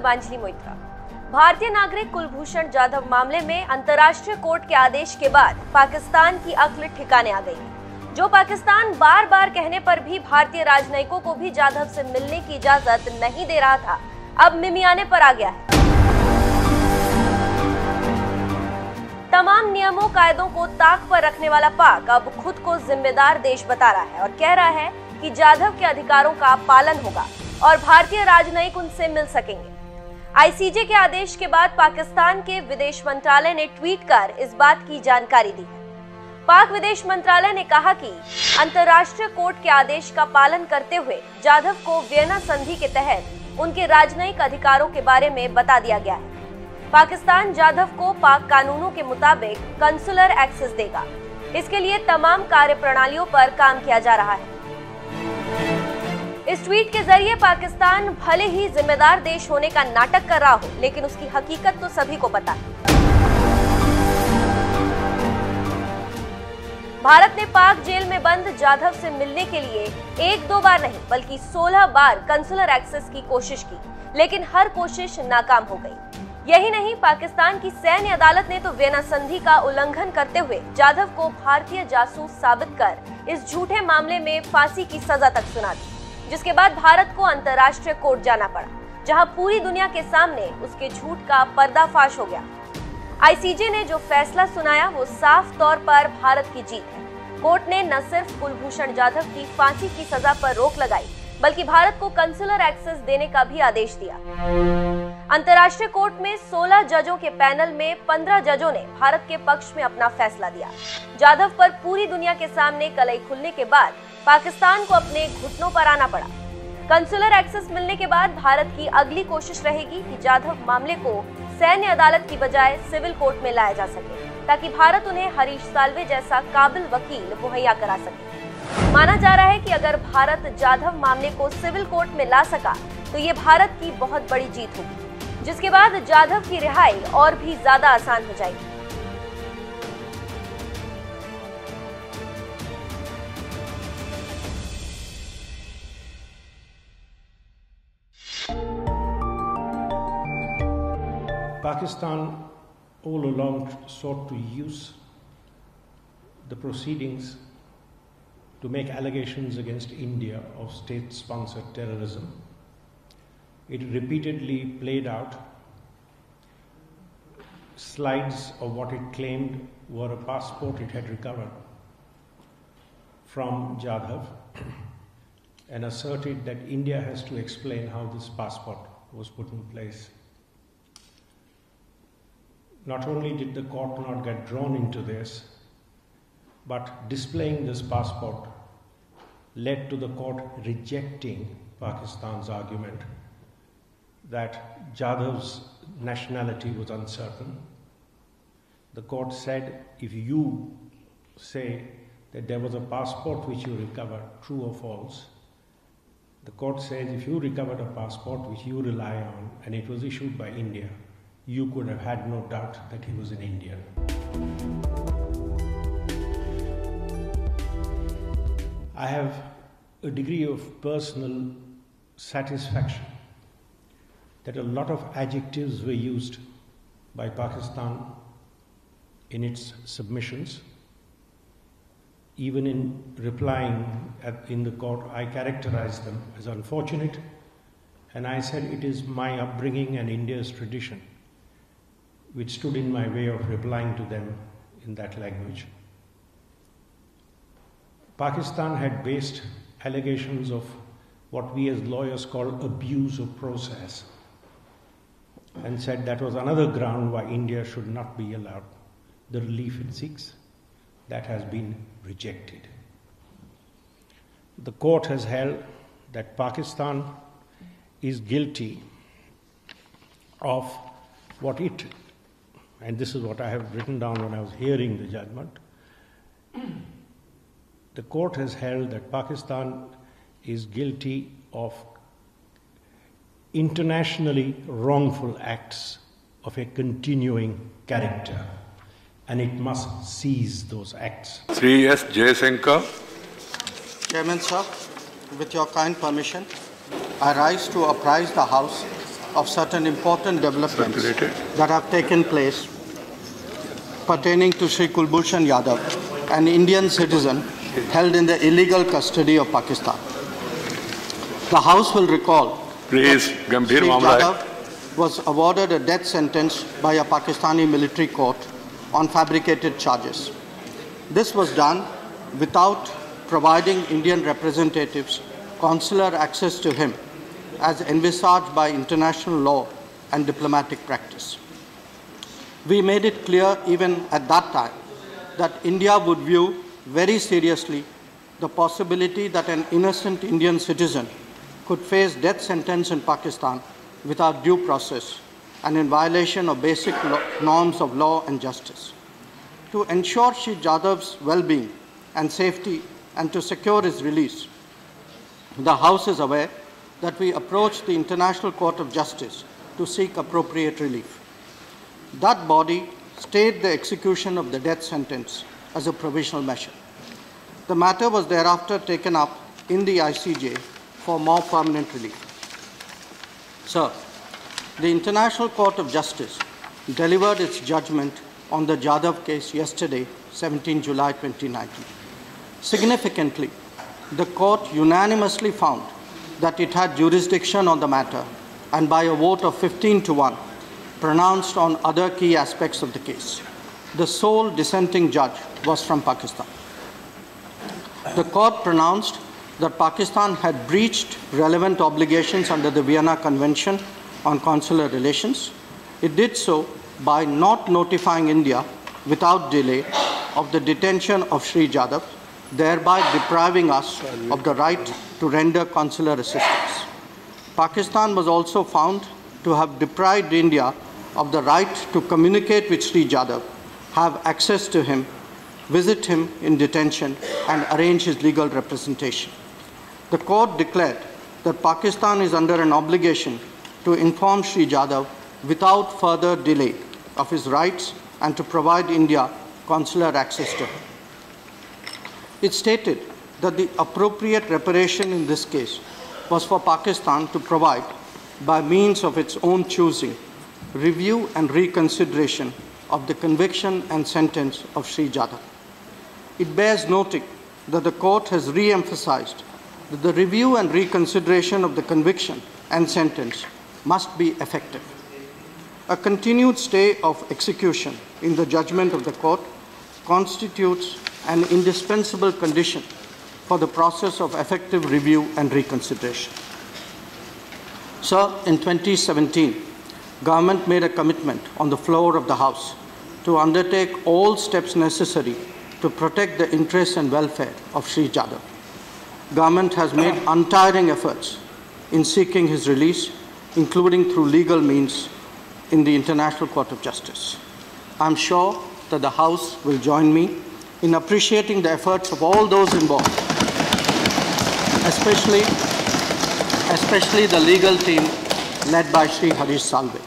मैं मोइत्रा भारतीय नागरिक कुलभूषण जाधव मामले में अंतर्राष्ट्रीय कोर्ट के आदेश के बाद पाकिस्तान की अक्ल ठिकाने आ गई। जो पाकिस्तान बार बार कहने पर भी भारतीय राजनयिकों को भी जाधव से मिलने की इजाज़त नहीं दे रहा था, अब मिमियाने पर आ गया है। तमाम नियमों, कायदों को ताक पर रखने वाला पाक अब खुद को जिम्मेदार देश बता रहा है और कह रहा है कि जाधव के अधिकारों का पालन होगा और भारतीय राजनयिक उनसे मिल सकेंगे। आईसीजे के आदेश के बाद पाकिस्तान के विदेश मंत्रालय ने ट्वीट कर इस बात की जानकारी दी पाक विदेश मंत्रालय ने कहा कि अंतर्राष्ट्रीय कोर्ट के आदेश का पालन करते हुए जाधव को वियना संधि के तहत उनके राजनयिक अधिकारों के बारे में बता दिया गया है। पाकिस्तान जाधव को पाक कानूनों के मुताबिक कंसुलर एक्सेस देगा। इसके लिए तमाम कार्य प्रणालियों पर काम किया जा रहा है। इस ट्वीट के ज़रिए पाकिस्तान भले ही जिम्मेदार देश होने का नाटक कर रहा हो, लेकिन उसकी हकीकत तो सभी को पता है। भारत ने पाक जेल में बंद जाधव से मिलने के लिए एक दो बार नहीं, बल्कि 16 बार कंसुलर एक्सेस की कोशिश की, लेकिन हर कोशिश नाकाम हो गई। यही नहीं, पाकिस्तान की सैन्य अदालत ने तो वेना संधि का उल्लंघन करते हुए जाधव को भारतीय जासूस साबित कर इस झूठे मामले में फांसी की सजा तक सुना दी। जिसके बाद भारत को अंतर्राष्ट्रीय कोर्ट जाना पड़ा, जहाँ पूरी दुनिया के सामने उसके झूठ का पर्दाफाश हो गया। आईसीजे ने जो फैसला सुनाया, वो साफ़ तौर पर भारत की जीत है। कोर्ट ने न सिर्फ़ कुलभूषण जाधव की फांसी की सजा पर रोक लगाई, बल्कि भारत को कंसुलर एक्सेस देने का भी आदेश दिया। अंतर्राष्ट्रीय कोर्ट में 16 जजों के पैनल में 15 जजों ने भारत के पक्ष में अपना फैसला दिया। जाधव पर पूरी दुनिया के सामने कलई खुलने के बाद पाकिस्तान को अपने घुटनों पर आना पड़ा। कंसुलर एक्सेस मिलने के बाद भारत की अगली कोशिश रहेगी कि जाधव मामले को सैन्य अदालत की बजाय सिविल कोर्ट में लाया जा सके, ताकि भारत उन्हें हरीश साल्वे जैसा काबिल वकील मुहैया करा सके। माना जा रहा है कि अगर भारत जाधव मामले को सिविल कोर्ट में ला सका तो ये भारत की बहुत बड़ी जीत होगी, जिसके बाद जाधव की रिहाई और भी ज़्यादा आसान हो जाएगी। Pakistan all along sought to use the proceedings to make allegations against India of state sponsored terrorism. It repeatedly played out slides of what it claimed were a passport it had recovered from Jadhav and asserted that India has to explain how this passport was put in place. Not only did the court not get drawn into this, but displaying this passport led to the court rejecting Pakistan's argument that Jadhav's nationality was uncertain. The court said if you say that there was a passport which you recovered, true or false, the court says if you recovered a passport which you rely on and it was issued by India, you could have had no doubt that he was an Indian. I have a degree of personal satisfaction that a lot of adjectives were used by Pakistan in its submissions. Even in replying at, in the court, I characterized them as unfortunate, and I said it is my upbringing and India's tradition which stood in my way of replying to them in that language. Pakistan had based allegations of what we as lawyers call abuse of process and said that was another ground why India should not be allowed the relief it seeks. That has been rejected. The court has held that Pakistan is guilty of what it, and this is what I have written down when I was hearing the judgment. The court has held that Pakistan is guilty of internationally wrongful acts of a continuing character, and it must cease those acts. Sri S. Jaishankar, Chairman, sir, with your kind permission, I rise to apprise the House of certain important developments that have taken place pertaining to Sri Kulbhushan Jadhav, an Indian citizen held in the illegal custody of Pakistan. The House will recall Please, Kulbhushan Jadhav was awarded a death sentence by a Pakistani military court on fabricated charges. This was done without providing Indian representatives consular access to him as envisaged by international law and diplomatic practice. We made it clear even at that time that India would view very seriously the possibility that an innocent Indian citizen could face death sentence in Pakistan without due process and in violation of basic norms of law and justice. To ensure Shri Jadhav's well-being and safety and to secure his release, the House is aware that we approached the International Court of Justice to seek appropriate relief. That body stayed the execution of the death sentence as a provisional measure. The matter was thereafter taken up in the ICJ for more permanent relief. Sir, the International Court of Justice delivered its judgment on the Jadhav case yesterday, 17 July 2019. Significantly, the court unanimously found that it had jurisdiction on the matter and by a vote of 15 to 1 pronounced on other key aspects of the case. The sole dissenting judge was from Pakistan. The court pronounced that Pakistan had breached relevant obligations under the Vienna Convention on Consular Relations. It did so by not notifying India without delay of the detention of Sri Jadhav, thereby depriving us of the right to render consular assistance. Pakistan was also found to have deprived India of the right to communicate with Sri Jadhav, have access to him, visit him in detention, and arrange his legal representation. The court declared that Pakistan is under an obligation to inform Sri Jadhav without further delay of his rights and to provide India consular access to him. It stated that the appropriate reparation in this case was for Pakistan to provide, by means of its own choosing, review and reconsideration of the conviction and sentence of Sri Jadhav. It bears noting that the court has re emphasized that the review and reconsideration of the conviction and sentence must be effective. A continued stay of execution in the judgment of the court constitutes an indispensable condition for the process of effective review and reconsideration. Sir, in 2017, government made a commitment on the floor of the House to undertake all steps necessary to protect the interests and welfare of Sri Jadhav. Government has made untiring efforts in seeking his release, including through legal means in the International Court of Justice. I'm sure that the House will join me in appreciating the efforts of all those involved, especially, especially the legal team led by Sri Harish Salve.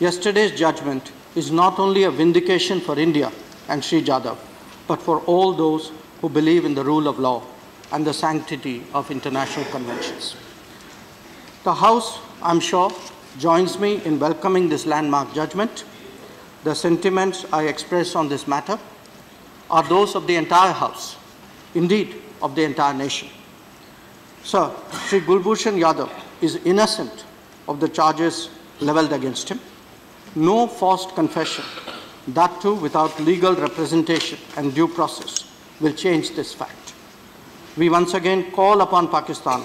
Yesterday's judgment is not only a vindication for India and Sri Jadhav, but for all those who believe in the rule of law and the sanctity of international conventions. The House, I'm sure, joins me in welcoming this landmark judgment. The sentiments I express on this matter are those of the entire House, indeed, of the entire nation. Sir, Sri Kulbhushan Jadhav is innocent of the charges leveled against him. No forced confession, that too without legal representation and due process, will change this fact. We once again call upon Pakistan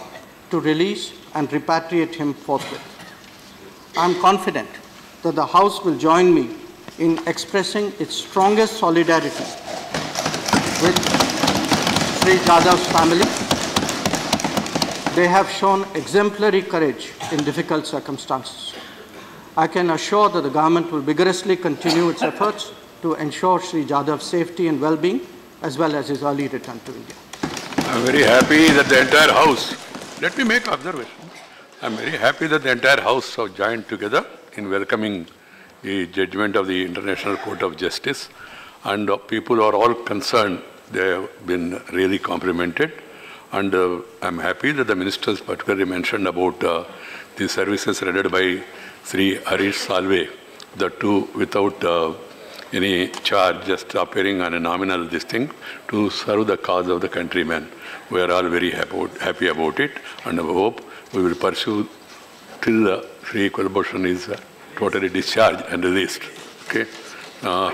to release and repatriate him forthwith. I am confident that the House will join me in expressing its strongest solidarity with Sri Jadhav's family. They have shown exemplary courage in difficult circumstances. I can assure that the government will vigorously continue its efforts to ensure Sri Jadhav's safety and well-being as well as his early return to India. I'm very happy that the entire House, let me make observation. I'm very happy that the entire House have joined together in welcoming the judgment of the International Court of Justice. And uh, people are all concerned. They have been really complimented. And uh, I'm happy that the ministers particularly mentioned about uh, the services rendered by Sri Harish Salve, the two without uh, any charge, just appearing on a nominal this thing to serve the cause of the countrymen. We are all very happy, about it and I hope we will pursue till Sri Kulbhushan is uh, totally discharged and released. Okay. Uh,